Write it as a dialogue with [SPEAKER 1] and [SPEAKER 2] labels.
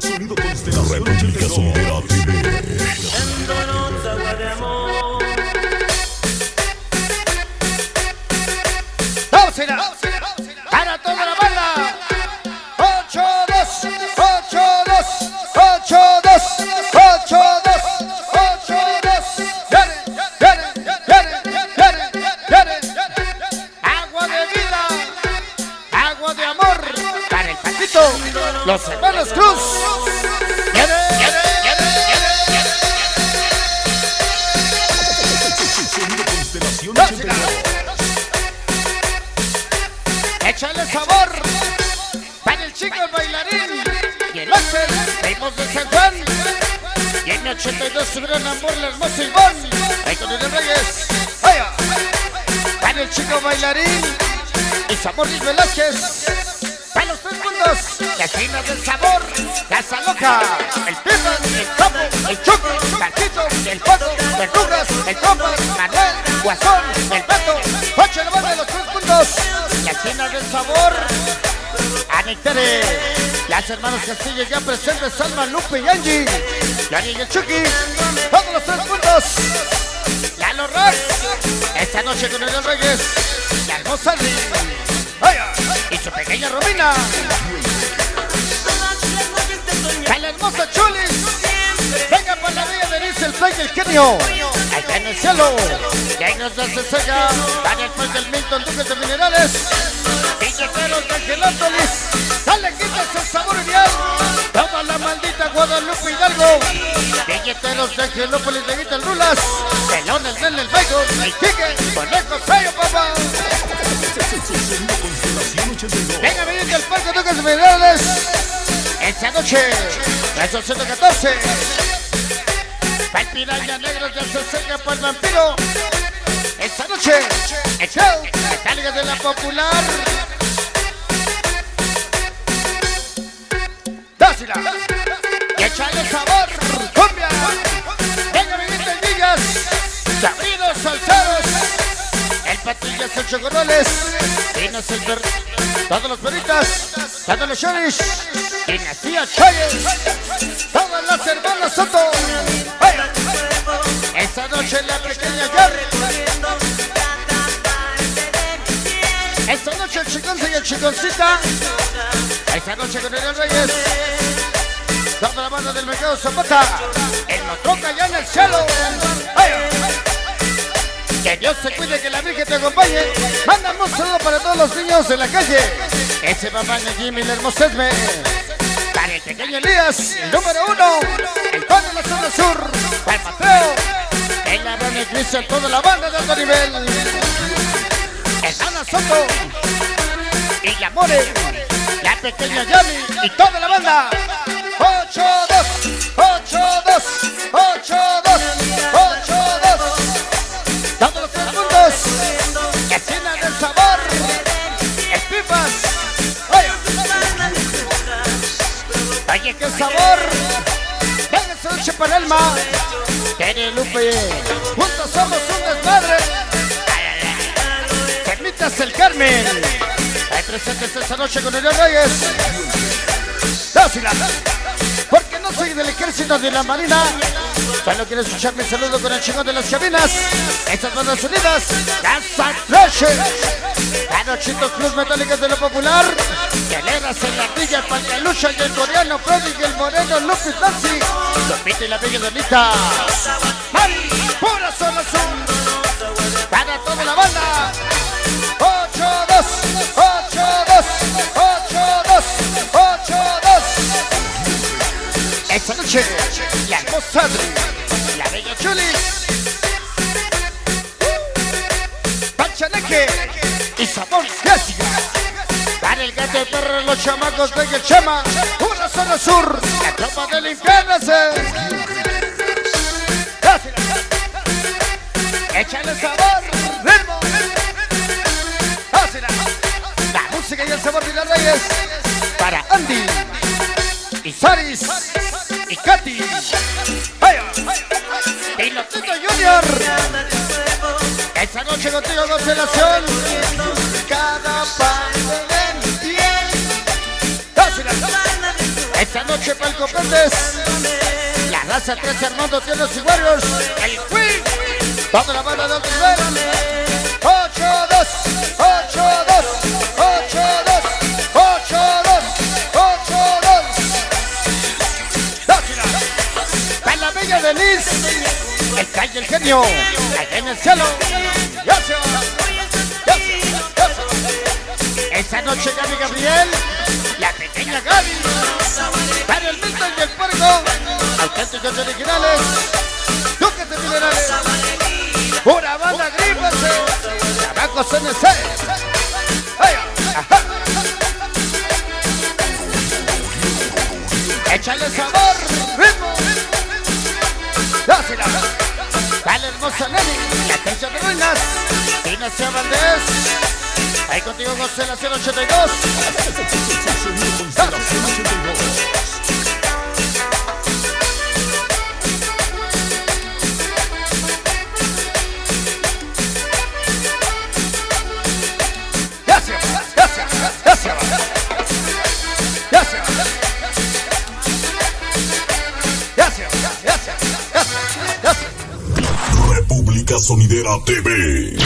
[SPEAKER 1] Sonido Constelación Réplica Sonidera TV.
[SPEAKER 2] ¡Dáusela! Échale sabor para el chico el bailarín y el Axel, ritmos de San Juan. Y en 82 su gran amor, la hermosa Ivonne. Con el Reyes. Para el chico bailarín y Luis Velázquez. Los tres mundos, la esquina del sabor, Casa Loca, el Pirra, el Topo, el Choco, el Cantito, el Pato, Verdugas, el Compas, Manuel, Guasón, el Pato, Ocho la banda de los tres puntos, la esquina del sabor, Anectere, las hermanas Castillo ya presentes, Salma, Lupe y Angie, y el Chucky, todos los tres puntos, Lalo Rock, esta noche con el Reyes, la hermosa su pequeña Romina, a la hermosa Chulis, venga por la vía de Denise, el play del genio, allá en el cielo, y ahí nos hace para el play del Milton, Duques de Minerales, billeteros de Angelópolis, dale quitas el sabor ideal, toda la maldita Guadalupe Hidalgo, billeteros de Angelópolis, le el Rulas, Pelón, el Nel, el Bacon, el Quique, Conejo Sayo, papá.
[SPEAKER 1] Sonido Constelación 82.
[SPEAKER 2] Venga, venid del Parque de Minerales. Esta noche, verso 114. Pa'l piraña negro se seca por el vampiro. Esta noche, el show, Metálica de la Popular. Dásela. Y échale sabor, cumbia. Venga, del Villas. Sabrinos salsados. El chocorroles. Vinos el per... Todos los peritas. Todos los shoris. Dinastía Chayes. Todas las hermanas Soto. ¡Vaya! Esta noche la pequeña Jerry. Esta noche el chiconce y el chiconcita. Esta noche con el Reyes. Toda la banda del mercado Zapata. El motoca ya en el cielo. ¡Vaya! Que Dios te cuide, que la Virgen te acompañe. Mándame un saludo para todos los niños de la calle. Ese papá de Jimmy, el hermoso Esme. Para el pequeño Elías, el número uno. El pan de la zona sur. El Mateo. El ladrón y toda la banda de alto nivel. El Ana Soto. Y la More. La pequeña Yami y toda la banda. Para el alma. Lupe. Juntos somos un desmadre. Permitas el Carmen. Hay presentes esta noche con el Reyes. Dásela. Porque no soy del ejército de la marina. Solo quiero escuchar mi saludo con el chingón de las cabinas. Estas bandas unidas. Casa Crusher. Canochito Cruz Metálicas de lo Popular. Teleras en la villa, Pantalucha y el coreano Prodi y el moreno Lupis Nancy. Lupita y la bella Donita. Mari, pura zona sur. Para toda la banda. 8, 2, 8, 2, 8, 2, 8, 2. Esta noche, la hermosa la bella Chulis, Pachaneque y Sabor Clásica. El gato de perro, los chamacos de el Chama, una zona sur, la tropa del infierno. Échale sabor, ritmo. La música y el sabor de las reyes para Andy y Saris y Katy. Pilotito Junior. Esta noche contigo constelación. Cada parte Esta noche para el Copéndez. La raza 3 Armando tiene los iguarios. El Queen. Toda la banda del nivel. 8, 2, 8, 2, 8, 2, 8, 2, 8, 2. Para la bella Denise. El calle el genio. Allá en el cielo. Se va. Esta noche Gaby Gabriel. La pequeña Gaby. Para el Milton y el Puerco. Auténticos originales. Duques de minerales. Pura banda grípase. Tabaco CNC. Échale sabor, ritmo. Dásela. Dale hermosa Nelly, la cancha de ruinas. Ignacio Valdés. Ahí contigo José la 082.
[SPEAKER 1] Sonido Constelación 82.
[SPEAKER 2] Ya se va, ya se va, ya se va. Ya se va. Ya se va, ya se va, ya se va, ya se va.
[SPEAKER 1] República Sonidera TV.